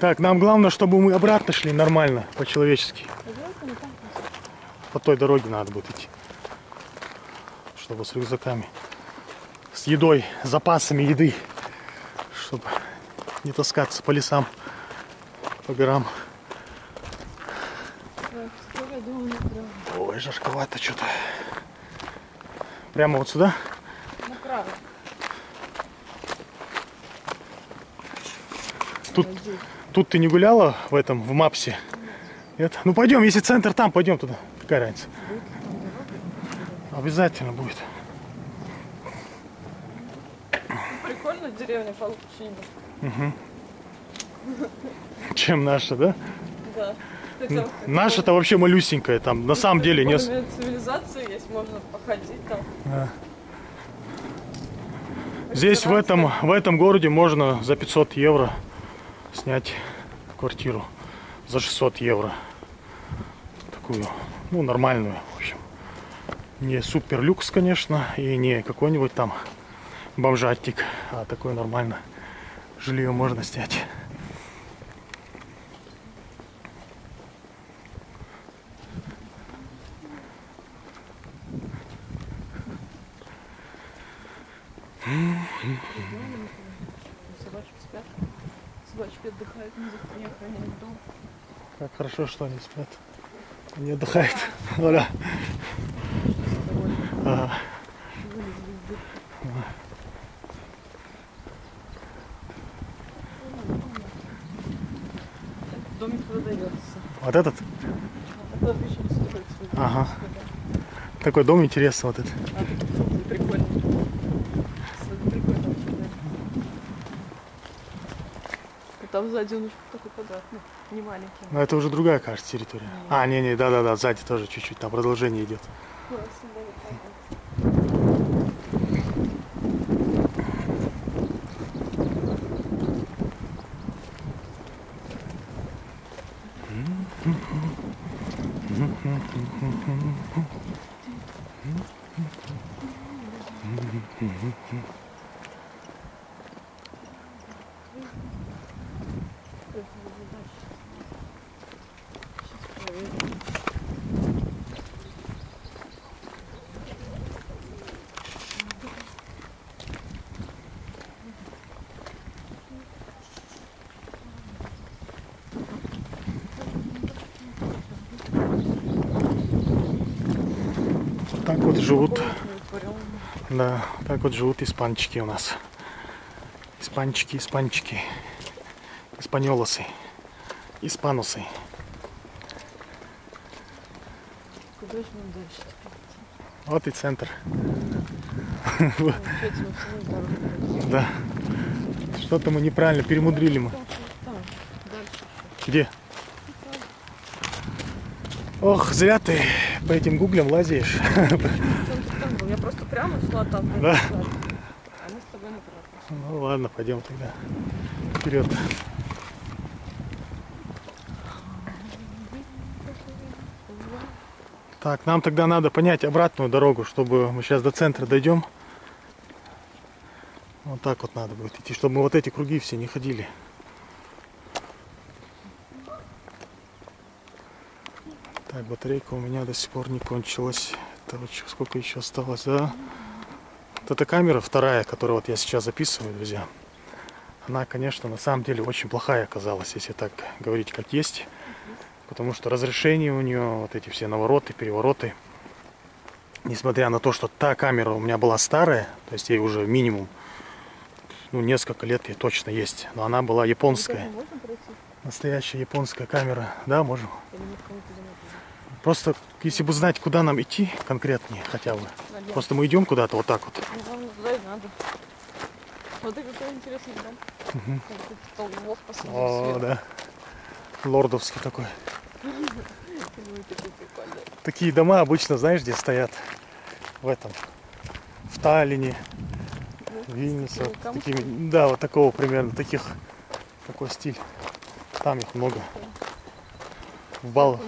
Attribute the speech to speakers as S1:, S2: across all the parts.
S1: Так, нам главное, чтобы мы обратно шли нормально, по-человечески. По той дороге надо будет идти. Чтобы с рюкзаками. С едой, запасами еды. Чтобы не таскаться по лесам, по горам. Ой, жарковато что-то. Прямо вот сюда? Тут, тут ты не гуляла в этом, в Мапсе? Нет? Ну пойдем, если центр там, пойдем туда. Какая разница? Обязательно будет.
S2: Прикольно деревня получила.
S1: Чем наша, да?
S2: Да. Хотя,
S1: Наша-то вообще малюсенькая там. На самом деле не... с-
S2: Кроме цивилизации есть, можно походить там.
S1: Здесь в этом, в этом городе можно за 500 евро снять квартиру. За 600 евро. Такую, ну, нормальную, в общем. Не супер люкс, конечно, и не какой-нибудь там бомжатик, а такое нормально. Жилье можно снять.
S2: Собачки спят. Собачки отдыхают, не за- не охраняют дом.
S1: Как хорошо, что они спят. Они отдыхают. Оля. Ага.
S2: Домик продается.
S1: Вот этот?
S2: А не строится.
S1: Ага. Такой дом интересный вот этот.
S2: А, прикольно. Прикольно. там сзади он такой квадратный, не маленький.
S1: Но это уже другая, кажется, территория. А, не-не, да-да-да, сзади тоже чуть-чуть, там продолжение идет.
S2: Классно, да, вот так вот.
S1: Вот так вот живут,
S2: Аквариум.
S1: да, так вот живут испанчики у нас. Испанчики, испанчики. Испаньолосы. Испанусы. Вот и центр. Да. Что-то мы неправильно перемудрили мы. Где? Ох, зря ты по этим гуглям лазишь.
S2: Я просто прямо шла там.
S1: Да.
S2: А мы с тобой направо.
S1: Ну ладно, пойдем тогда. Вперед. Так, нам тогда надо понять обратную дорогу, чтобы мы сейчас до центра дойдем. Вот так вот надо будет идти, чтобы мы вот эти круги все не ходили. Батарейка у меня до сих пор не кончилась. Это вот сколько еще осталось, да? Вот эта камера вторая, которую вот я сейчас записываю, друзья, она, конечно, на самом деле очень плохая оказалась, если так говорить как есть. Потому что разрешение у нее, вот эти все навороты, перевороты, несмотря на то, что та камера у меня была старая, то есть ей уже минимум, ну, несколько лет ей точно есть, но она была японская, настоящая японская камера, да, можем. Просто, если бы знать, куда нам идти конкретнее хотя бы,
S2: Налево.
S1: просто мы идем куда-то вот так вот,
S2: Ну, туда и надо. Вот и какой интересный дом. Столбов посадили
S1: О,
S2: сверху.
S1: да. Лордовский такой.
S2: Ну, такие
S1: дома обычно, знаешь, где стоят? В этом. В Таллине, в Вильнюсе. вот
S2: Там?
S1: такими, да, вот такого примерно, таких, такой стиль. Там их много. В Бал,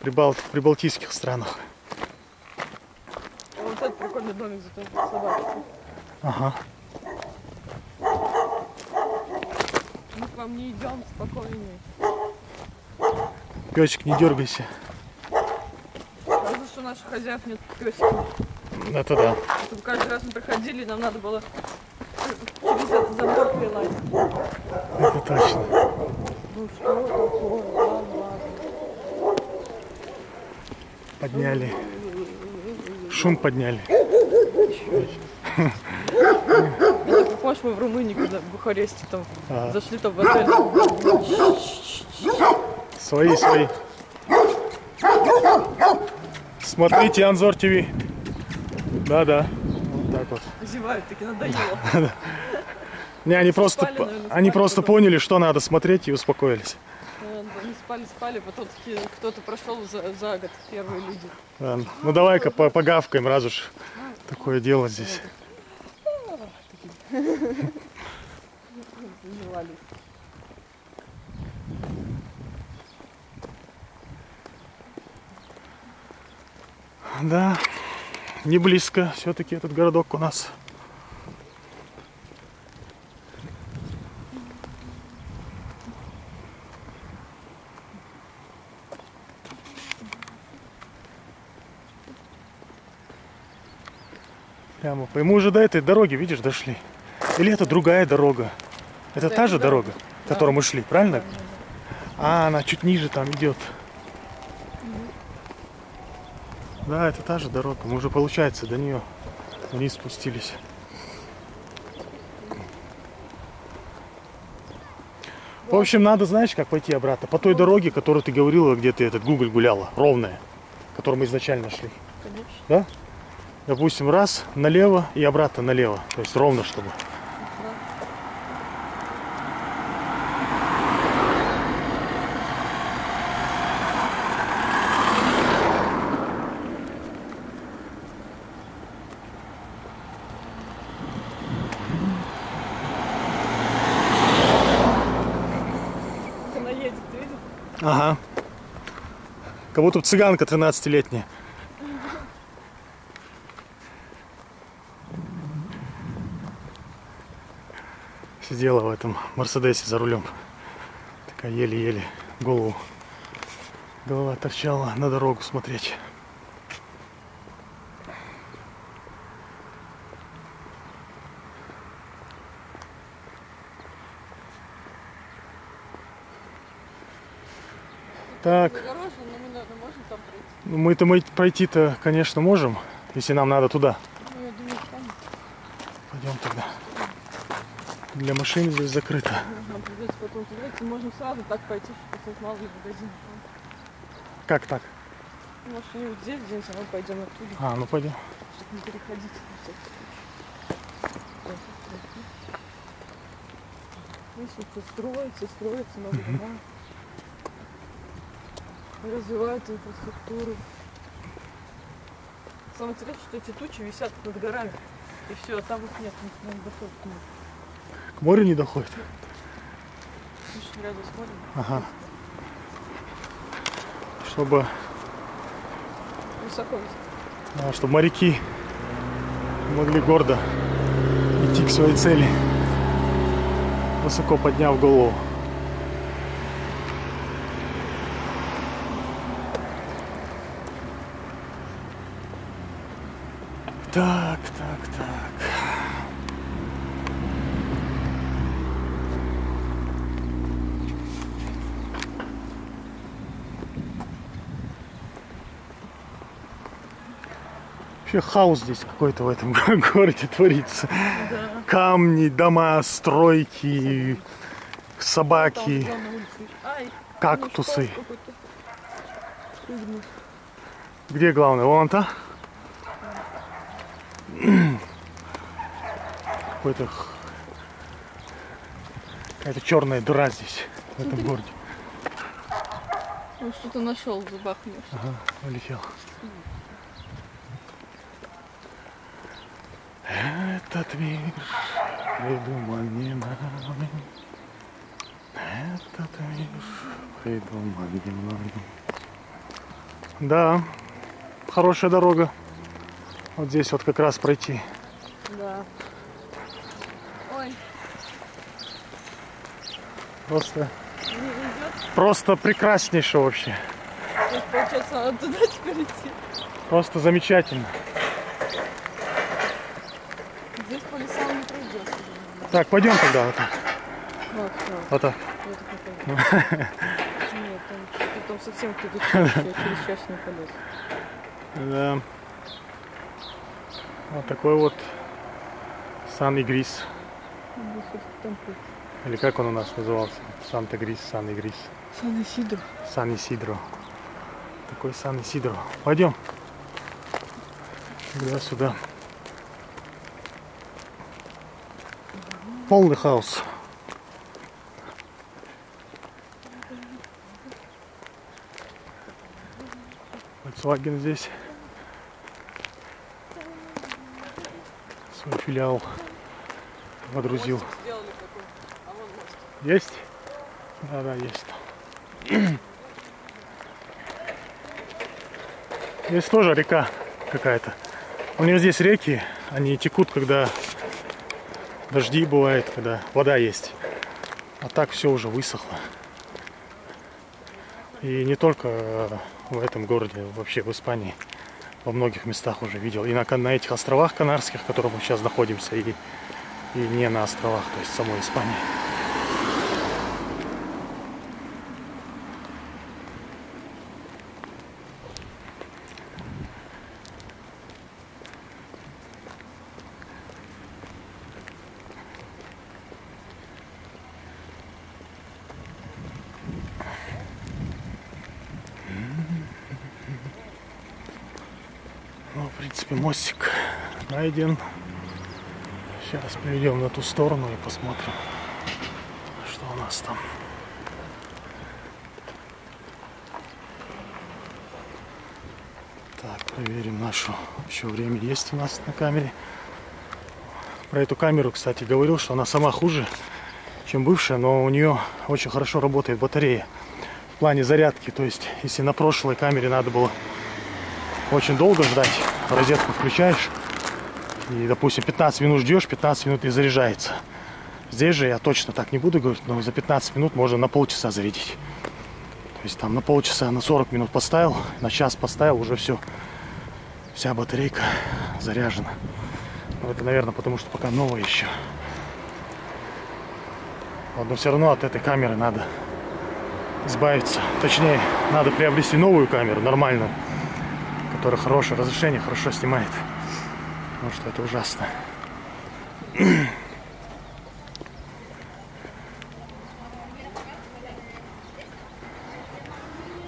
S1: прибал, прибалтийских странах.
S2: А Вот этот прикольный домик за той собакой.
S1: Ага.
S2: Ну, вам не идем спокойнее.
S1: Песик, не дергайся.
S2: Разве что наших хозяев нет песиков.
S1: Это да.
S2: Чтобы каждый раз мы проходили, нам надо было через этот забор прилазить.
S1: Это точно.
S2: Ну что такое? Ладно, ладно.
S1: Подняли. Шум подняли.
S2: Помнишь, мы в Румынии, когда в Бухаресте там
S1: Ага.
S2: зашли там в отель.
S1: Свои, свои. Смотрите Анзор ТВ. Да-да. Вот так вот.
S2: Зевают, таки надоело.
S1: Не, они просто, они просто поняли, что надо смотреть и успокоились.
S2: Спали, спали, потом такие, кто-то прошел за, за год, первые люди.
S1: Ладно. Ну давай-ка по- погавкаем, раз уж такое дело здесь. Да, не близко все-таки этот городок у нас. Прямо. по- Мы уже до этой дороги, видишь, дошли. Или это другая дорога? Это
S2: Да,
S1: та же
S2: дорога.
S1: дорога, которой мы шли, правильно? А, она чуть ниже там идет. Да, это та же дорога. Мы уже, получается, до нее вниз спустились. В общем, надо, знаешь, как пойти обратно? По той дороге, которую ты говорила, где ты этот Google гуляла, ровная, которую мы изначально шли.
S2: Конечно.
S1: Да? Допустим, раз налево и обратно налево. То есть ровно, чтобы.
S2: Едет?
S1: Ага. Как будто цыганка 13-летняя. Сидела в этом Мерседесе за рулем. Такая еле-еле голову. Голова торчала на дорогу смотреть. Так. Ну, Мы-то мы пройти-то, конечно, можем, если нам надо туда.
S2: Ну, я думаю, там
S1: Пойдем тогда. Для машин здесь закрыто.
S2: придется потом. Можно сразу так пойти, чтобы мало ли магазин.
S1: Как так?
S2: Ну, Может, они вот здесь где-нибудь, а мы пойдем оттуда,
S1: А, ну пойдем.
S2: чтобы не переходить. Видишь, вот тут строится, строится, новые дома. Развивают инфраструктуру. Самое интересное, что эти тучи висят над горами. И все, а там их нет, не доходит к ним.
S1: К морю не доходит. Ага. Чтобы,
S2: Высоко висят.
S1: а, чтобы моряки могли гордо идти к своей цели, высоко подняв голову. Так, так, так. Вообще хаос здесь какой-то в этом городе творится.
S2: Да.
S1: Камни, дома, стройки, собаки.
S2: Ай,
S1: Кактусы. Где главное? Вон та? Какой-то какая-то черная дыра здесь, в этом городе.
S2: Он что-то нашел, забахнешь.
S1: Ага, улетел. Этот мир придуман не нами. Этот мир придуман не мной. Да, хорошая дорога. Вот здесь вот как раз пройти.
S2: Да. Ой,
S1: Просто, просто прекраснейше вообще.
S2: То есть, получается, надо туда теперь идти.
S1: Просто замечательно.
S2: Здесь по лесам не пройдешь.
S1: Так, пойдем тогда вот так.
S2: Вот, так.
S1: Вот так.
S2: Вот. Нет, там, там совсем кто-то через час не полез.
S1: Да. Вот такой вот Сан-Игрис.
S2: Ну.
S1: Или как он у нас назывался? Санта-Грис, Сан-Игрис.
S2: Сан Исидро.
S1: Сан-Исидро. Такой Сан-Исидро. Пойдем. Тогда сюда. Полный хаос. Volkswagen здесь. Свой филиал водрузил.
S2: А.
S1: Есть? Да, да, есть. Здесь тоже река какая-то. У нее здесь реки, они текут, когда дожди бывает, когда вода есть. А так все уже высохло. И не только э, в этом городе, вообще в Испании. Во многих местах уже видел. И на, на этих островах Канарских, в которых мы сейчас находимся, и, и не на островах, то есть самой Испании. Ну, в принципе, мостик найден. Сейчас перейдем на ту сторону и посмотрим, что у нас там. Так, проверим нашу. Еще время есть у нас на камере. Про эту камеру, кстати, говорил, что она сама хуже, чем бывшая, но у нее очень хорошо работает батарея в плане зарядки. То есть, если на прошлой камере надо было очень долго ждать, розетку включаешь, и, допустим, 15 минут ждешь, 15 минут и заряжается. Здесь же я точно так не буду говорить, но за 15 минут можно на полчаса зарядить. То есть там на полчаса, на 40 минут поставил, на час поставил, уже все, вся батарейка заряжена. Но это, наверное, потому что пока новая еще. Вот, но все равно от этой камеры надо избавиться. Точнее, надо приобрести новую камеру, нормальную, которая хорошее разрешение, хорошо снимает. Потому что это ужасно.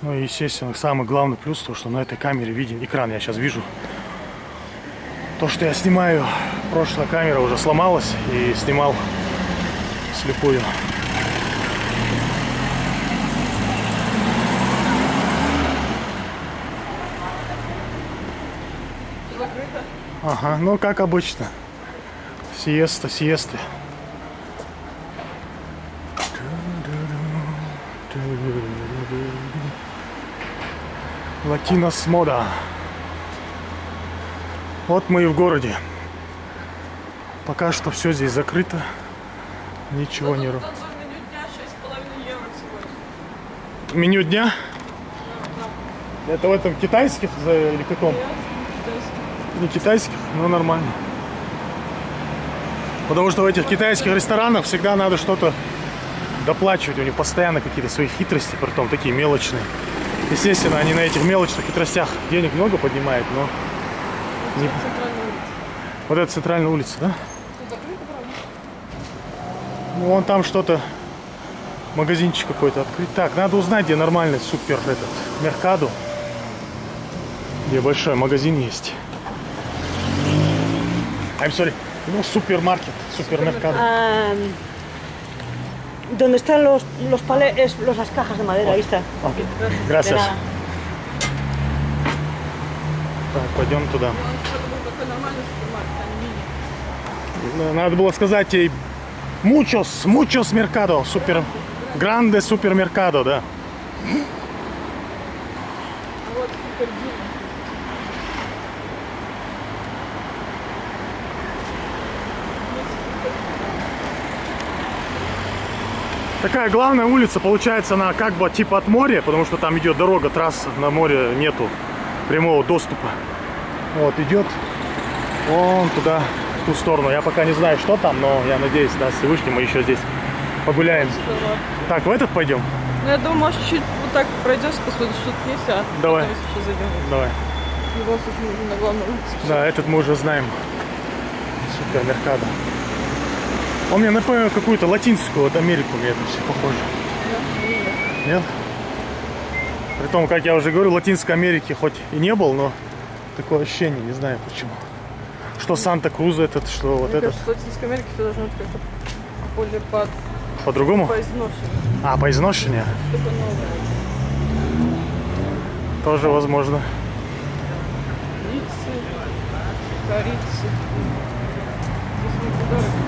S1: Ну и, естественно, самый главный плюс, то, что на этой камере виден экран, я сейчас вижу. То, что я снимаю, прошлая камера уже сломалась и снимал слепую. Ага, ну как обычно. Сиеста, сиесты. Латинос мода. Вот мы и в городе. Пока что все здесь закрыто. Ничего не...
S2: меню дня 6,5 евро всего лишь.
S1: Меню дня? Это в этом китайских или каком? Не китайских, но нормально. Потому что в этих китайских ресторанах всегда надо что-то доплачивать. У них постоянно какие-то свои хитрости, притом такие мелочные. Естественно, они на этих мелочных хитростях денег много поднимают, но Не- вот это центральная улица, да? Ну, вон там что-то, магазинчик какой-то открыт. Так, надо узнать, где нормальный супер этот, Меркадо. Где большой магазин есть. I'm sorry. Ну, супермаркет, супермеркадо.
S3: Ah, donde están los, los palés, es los, las cajas de madera, ahí está.
S1: Окей.
S3: De
S1: Gracias.
S3: nada.
S1: Так, пойдем туда.
S2: Он что-то был такой нормальный супермаркет, а не мини.
S1: Ну, Надо было сказать ей Muchos, muchos mercado, супер, гранде супермеркадо, да.
S2: А вот
S1: Такая главная улица, получается, она как бы типа от моря, потому что там идет дорога, трасса, на море нету прямого доступа. Вот, идет вон туда, в ту сторону. Я пока не знаю, что там, но я надеюсь, да, Всевышний, мы еще здесь погуляем. Так, в этот пойдем?
S2: Ну, я думаю, может, чуть вот так пройдешь, посмотришь, что тут есть, а
S1: Давай. Давай.
S2: На главную улицу.
S1: Да, этот мы уже знаем. Супер, Меркадо. Он мне напомнил какую-то латинскую вот Америку, мне это все похоже. Нет? При том, как я уже говорю, Латинской Америки хоть и не был, но такое ощущение, не знаю почему. Что Санта-Круза этот, что вот
S2: кажется, в Латинской Америке все должно быть как-то более под,
S1: По-другому?
S2: по изношению.
S1: А, по изношению? Тоже возможно.
S2: Лицы, корицы. Здесь не дорого.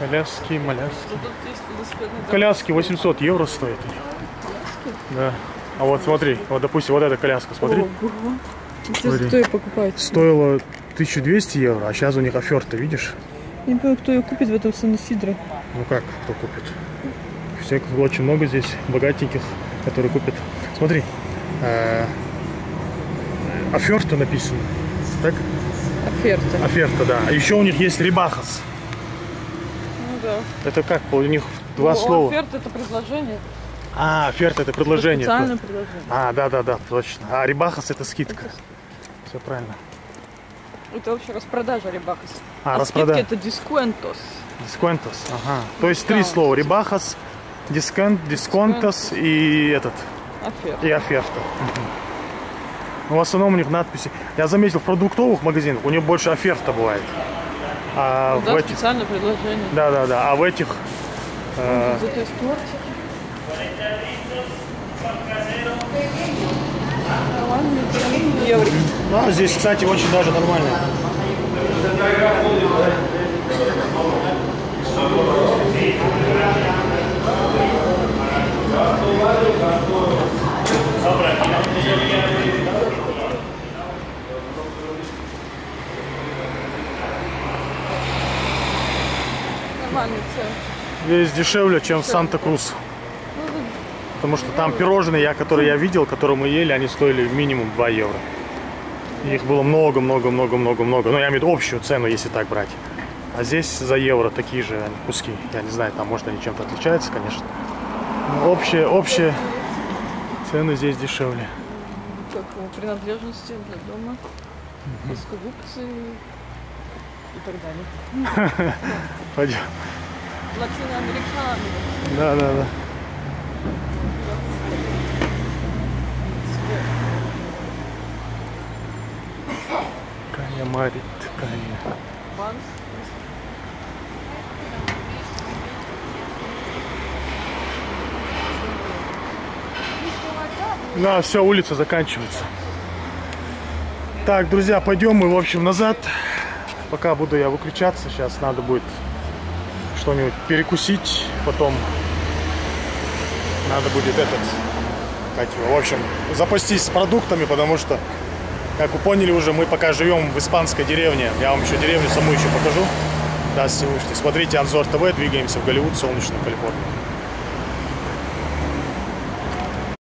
S1: Коляски, маляски.
S2: Ну.
S1: Коляски 800 евро стоят. Да. А вот смотри, вот допустим, вот эта коляска, смотри.
S2: Ого.
S1: Смотри.
S2: кто ее покупает?
S1: Стоила 1200 евро, а сейчас у них оферта, видишь?
S2: Я не понимаю, кто ее купит в этом Сан-Сидро.
S1: Ну как, кто купит? Всех очень много здесь богатеньких, которые купят. Смотри, э, оферта написано. Так?
S2: Оферта.
S1: Оферта, да. А еще у них есть рибахас.
S2: Ну да.
S1: Это как? У них два
S2: Ну,
S1: слова.
S2: Оферта это предложение.
S1: А, оферта это предложение.
S2: Специальное предложение.
S1: А, да, да, да, точно. А рибахас это скидка. Все правильно.
S2: Это вообще распродажа рибахас.
S1: А,
S2: А
S1: распрода-
S2: скидки это дискуэнтос.
S1: Дисконтос. Ага. То есть три слова. Рибахас, дисконт, дисконтос и этот.
S2: Оферта.
S1: И оферта. Мгм. Ну, в основном у них надписи. Я заметил, в продуктовых магазинах у них больше оферта бывает. А
S2: Ну
S1: в
S2: да,
S1: этих...
S2: специальное предложение.
S1: Да, да, да. А в этих... э,
S2: Зато есть тортики. Евро.
S1: Ну, здесь, кстати, очень даже нормально. Здесь дешевле, чем в Санта-Крус. Потому что там пирожные, я, которые я видел, которые мы ели, они стоили минимум 2 евро. Их было много, много, много, много, много. Ну, я имею в виду общую цену, если так брать. А здесь за евро такие же куски. Я не знаю, там может они чем-то отличаются, конечно. Но общие, общие цены здесь дешевле.
S2: Как его принадлежности для дома. Плоскогубцы и так далее.
S1: Пойдем.
S2: Латиноамериканцы.
S1: Да, да, да. Марит.
S2: Банк.
S1: Да, все, улица заканчивается. Так, друзья, пойдем мы, в общем, назад. Пока буду я выключаться, сейчас надо будет что-нибудь перекусить, потом надо будет этот, в общем, запастись с продуктами, потому что, как вы поняли уже, мы пока живем в испанской деревне. Я вам еще деревню саму еще покажу. Да, Всевышний. Смотрите Анзор ТВ, двигаемся в Голливуд, солнечную Калифорнию.